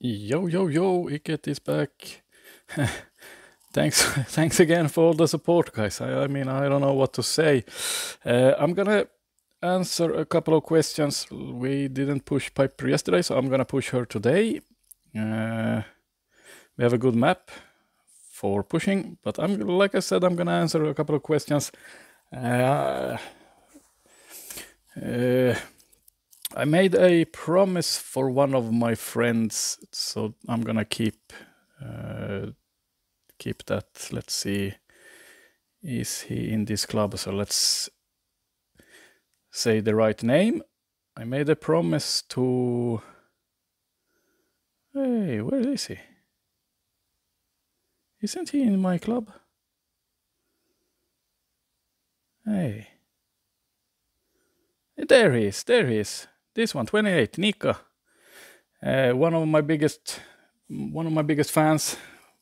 Yo, yo, yo, Icket is back. thanks, thanks again for all the support, guys. I, I mean, I don't know what to say. Uh, I'm gonna answer a couple of questions. We didn't push Piper yesterday, so I'm gonna push her today. Uh, we have a good map for pushing, but I'm like I said, I'm gonna answer a couple of questions. Uh, uh, I made a promise for one of my friends, so I'm gonna keep uh, keep that. Let's see, is he in this club? So let's say the right name. I made a promise to. Hey, where is he? Isn't he in my club? Hey. There he is, there he is. This one, 28, Nika. Uh, one of my biggest, one of my biggest fans,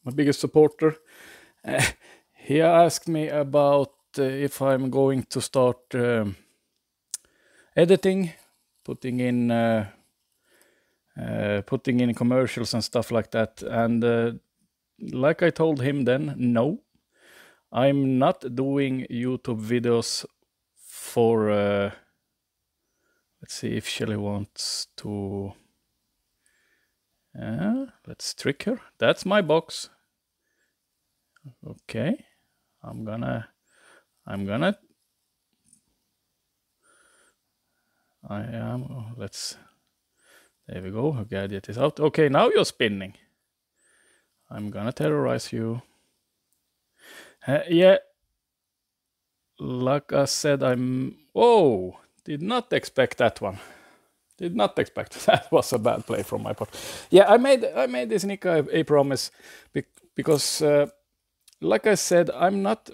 my biggest supporter. Uh, he asked me about uh, if I'm going to start um, editing, putting in, uh, uh, putting in commercials and stuff like that. And uh, like I told him then, no, I'm not doing YouTube videos for Let's see if Shelly wants to... Uh, let's trick her. That's my box. Okay. I'm gonna... I'm gonna... I am... Oh, let's... There we go. Her gadget is out. Okay, now you're spinning. I'm gonna terrorize you. Uh, yeah. Like I said, I'm... Whoa! Did not expect that one. Did not expect that was a bad play from my part. Yeah, I made I made this Nika a, promise because, uh, like I said, I'm not.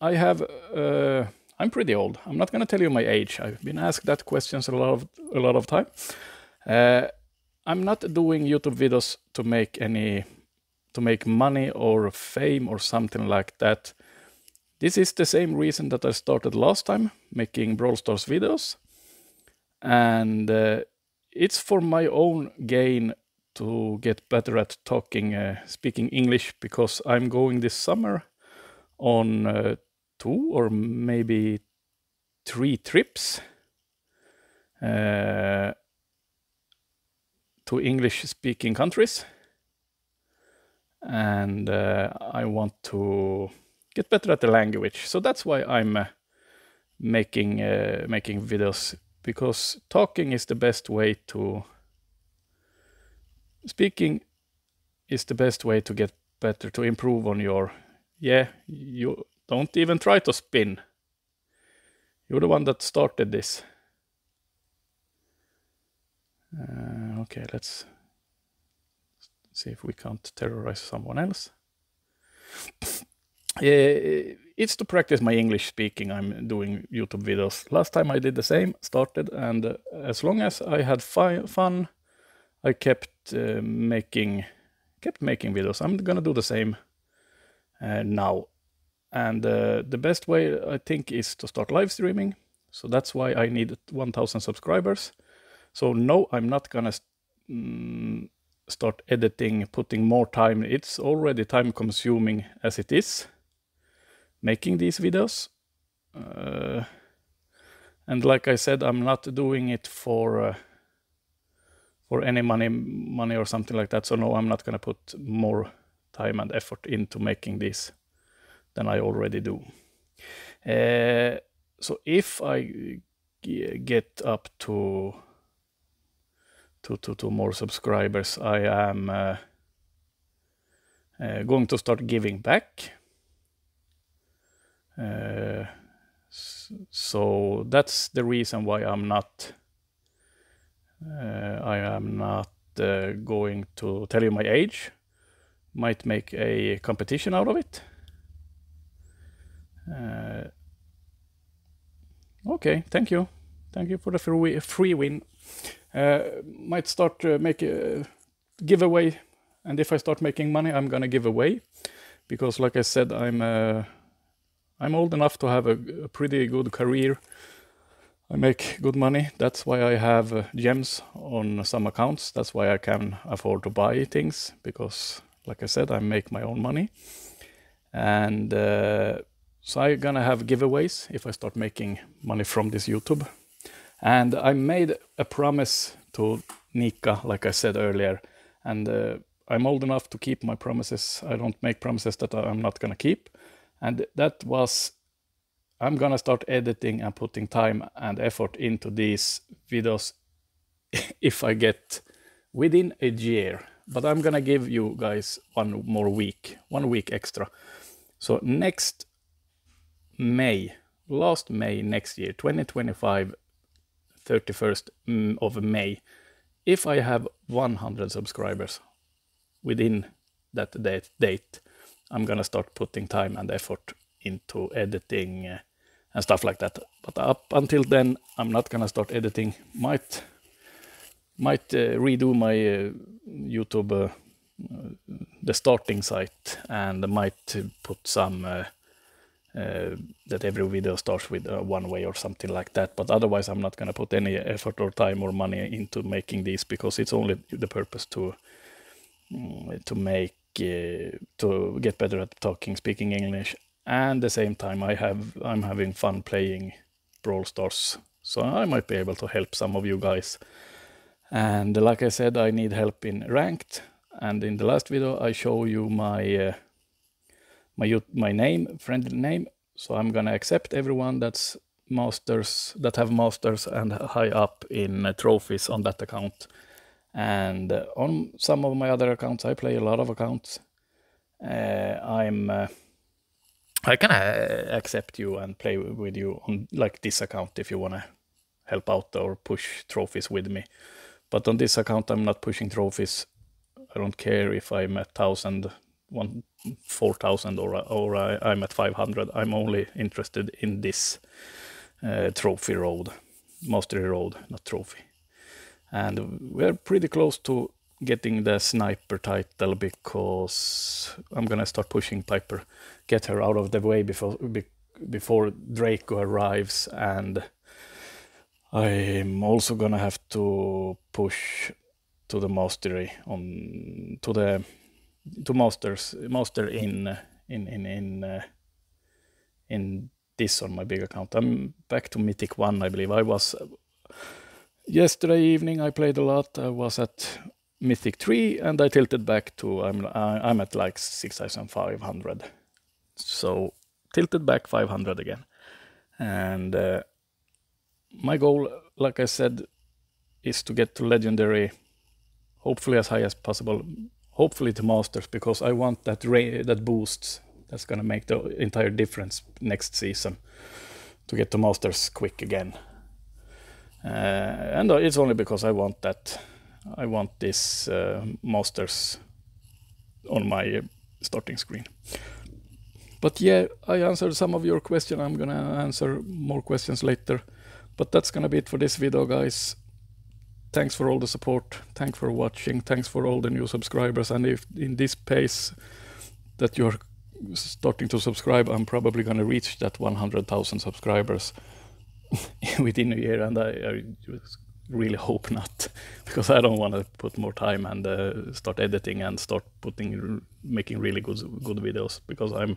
I have. Uh, I'm pretty old. I'm not going to tell you my age. I've been asked that questions a lot of a lot of time. Uh, I'm not doing YouTube videos to make any to make money or fame or something like that. This is the same reason that I started last time, making Brawl Stars videos. And uh, it's for my own gain to get better at talking, uh, speaking English, because I'm going this summer on uh, two or maybe three trips uh, to English speaking countries. And uh, I want to get better at the language. So that's why I'm uh, making uh, making videos because talking is the best way to speaking is the best way to get better to improve on your yeah you don't even try to spin. You're the one that started this. Uh, okay let's see if we can't terrorize someone else it's to practice my English speaking. I'm doing YouTube videos. Last time I did the same, started, and uh, as long as I had fun, I kept uh, making kept making videos. I'm gonna do the same uh, now, and uh, the best way I think is to start live streaming. So that's why I need 1,000 subscribers. So no, I'm not gonna. Mm, start editing, putting more time. It's already time consuming as it is making these videos. Uh, and like I said, I'm not doing it for uh, for any money money or something like that. So no, I'm not gonna put more time and effort into making this than I already do. Uh, so if I get up to to to, to more subscribers, I am uh, uh, going to start giving back uh, so that's the reason why I'm not. Uh, I am not uh, going to tell you my age. Might make a competition out of it. Uh, okay, thank you. Thank you for the free, free win. Uh, might start to make a giveaway, and if I start making money, I'm gonna give away, because like I said, I'm I'm old enough to have a, a pretty good career. I make good money. That's why I have uh, gems on some accounts. That's why I can afford to buy things because, like I said, I make my own money. And uh, so I'm gonna have giveaways if I start making money from this YouTube. And I made a promise to Nika, like I said earlier, and uh, I'm old enough to keep my promises. I don't make promises that I'm not gonna keep. And that was I'm gonna start editing and putting time and effort into these videos if I get within a year. But I'm gonna give you guys one more week, one week extra. So next May, last May next year, 2025, 31st mm, of May, if I have 100 subscribers within that date, I'm gonna start putting time and effort into editing uh, and stuff like that. But up until then, I'm not gonna start editing. Might might uh, redo my uh, YouTube the starting site and might put some that every video starts with one way or something like that. But otherwise, I'm not gonna put any effort or time or money into making these because it's only the purpose to mm, to make to get better at talking, speaking English, and the same time I have I'm having fun playing Brawl Stars. So I might be able to help some of you guys. And like I said, I need help in ranked. And in the last video, I show you my uh, my my name, friendly name. So I'm gonna accept everyone that's masters that have masters and high up in uh, trophies on that account. And on some of my other accounts, I play a lot of accounts. Uh, I'm uh, I can uh, accept you and play with you on like this account if you want to help out or push trophies with me. But on this account, I'm not pushing trophies. I don't care if I'm at thousand, one, four thousand, or or I, am at five hundred. I'm only interested in this uh, trophy road, mastery road, not trophy. And we're pretty close to getting the sniper title because I'm gonna start pushing Piper, get her out of the way before before Draco arrives, and I'm also gonna have to push to the mastery on to the to masters master in in in in uh, in this on my big account. I'm back to Mythic One, I believe. I was yesterday evening. I played a lot. I was at Mythic 3 and I tilted back to, I'm, I'm at like 6500. So tilted back 500 again. And uh, my goal, like I said, is to get to legendary, hopefully as high as possible, hopefully to masters, because I want that that boosts. That's gonna make the entire difference next season to get to masters quick again. Uh, and it's only because I want that I want this uh, masters on my starting screen. But yeah, I answered some of your questions. I'm gonna answer more questions later. But that's gonna be it for this video, guys. Thanks for all the support. Thanks for watching. Thanks for all the new subscribers. And if in this pace that you're starting to subscribe, I'm probably gonna reach that 100,000 subscribers within a year. And I, I really hope not because I don't want to put more time and uh, start editing and start putting making really good good videos because I'm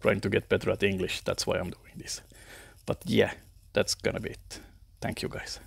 trying to get better at English. That's why I'm doing this. But yeah, that's gonna be it. Thank you guys.